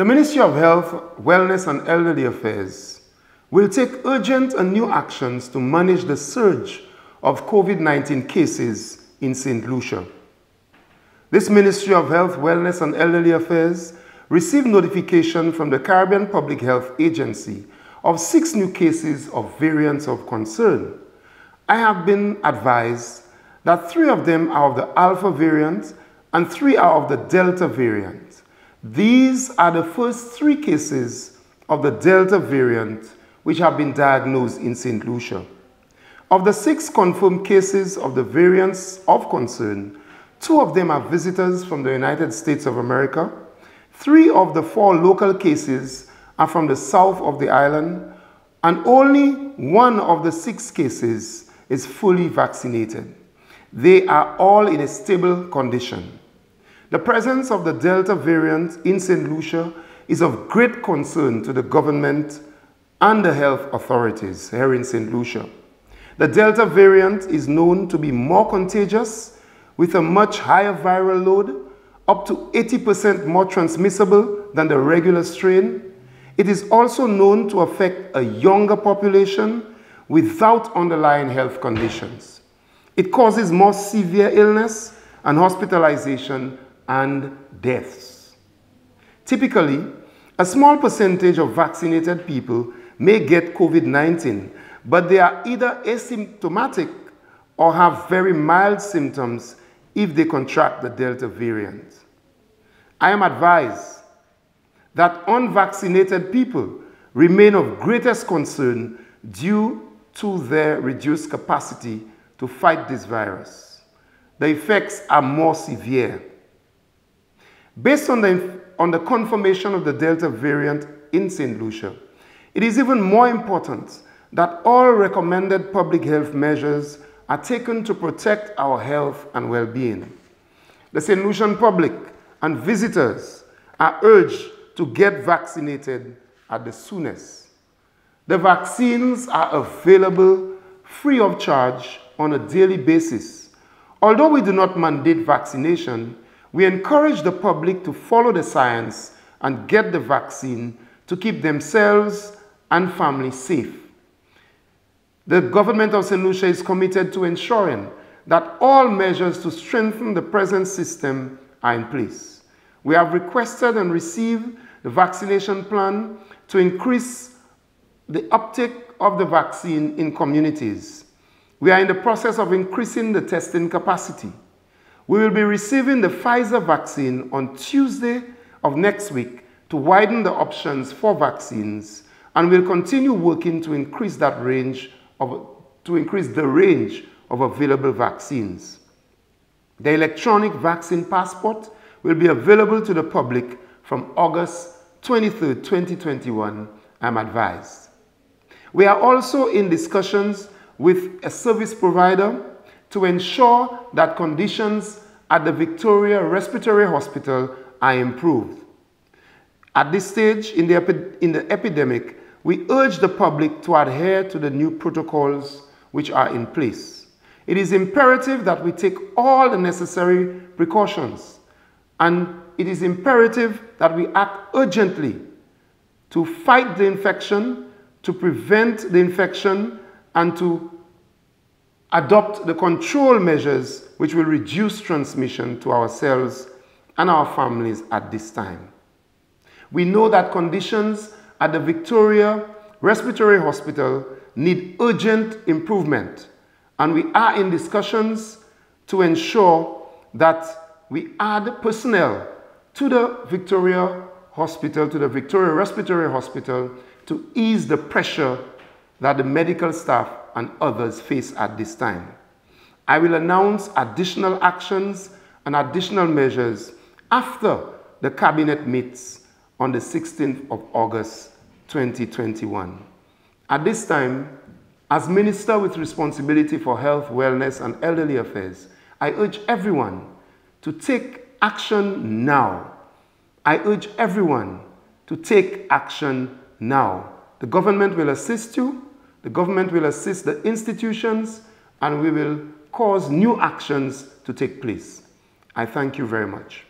The Ministry of Health, Wellness and Elderly Affairs will take urgent and new actions to manage the surge of COVID-19 cases in St. Lucia. This Ministry of Health, Wellness and Elderly Affairs received notification from the Caribbean Public Health Agency of six new cases of variants of concern. I have been advised that three of them are of the Alpha variant and three are of the Delta variant. These are the first three cases of the Delta variant which have been diagnosed in St. Lucia. Of the six confirmed cases of the variants of concern, two of them are visitors from the United States of America, three of the four local cases are from the south of the island, and only one of the six cases is fully vaccinated. They are all in a stable condition. The presence of the Delta variant in St. Lucia is of great concern to the government and the health authorities here in St. Lucia. The Delta variant is known to be more contagious with a much higher viral load, up to 80% more transmissible than the regular strain. It is also known to affect a younger population without underlying health conditions. It causes more severe illness and hospitalization and deaths. Typically, a small percentage of vaccinated people may get COVID-19, but they are either asymptomatic or have very mild symptoms if they contract the Delta variant. I am advised that unvaccinated people remain of greatest concern due to their reduced capacity to fight this virus. The effects are more severe. Based on the, on the confirmation of the Delta variant in St. Lucia, it is even more important that all recommended public health measures are taken to protect our health and well-being. The St. Lucian public and visitors are urged to get vaccinated at the soonest. The vaccines are available free of charge on a daily basis. Although we do not mandate vaccination, we encourage the public to follow the science and get the vaccine to keep themselves and families safe. The government of St. Lucia is committed to ensuring that all measures to strengthen the present system are in place. We have requested and received the vaccination plan to increase the uptake of the vaccine in communities. We are in the process of increasing the testing capacity. We will be receiving the Pfizer vaccine on Tuesday of next week to widen the options for vaccines and we'll continue working to increase that range of, to increase the range of available vaccines. The electronic vaccine passport will be available to the public from August 23, 2021, I'm advised. We are also in discussions with a service provider to ensure that conditions at the Victoria Respiratory Hospital are improved. At this stage in the, in the epidemic, we urge the public to adhere to the new protocols which are in place. It is imperative that we take all the necessary precautions and it is imperative that we act urgently to fight the infection, to prevent the infection, and to adopt the control measures which will reduce transmission to ourselves and our families at this time. We know that conditions at the Victoria Respiratory Hospital need urgent improvement and we are in discussions to ensure that we add personnel to the Victoria Hospital, to the Victoria Respiratory Hospital to ease the pressure that the medical staff and others face at this time. I will announce additional actions and additional measures after the Cabinet meets on the 16th of August 2021. At this time, as Minister with responsibility for health, wellness, and elderly affairs, I urge everyone to take action now. I urge everyone to take action now. The government will assist you the government will assist the institutions and we will cause new actions to take place. I thank you very much.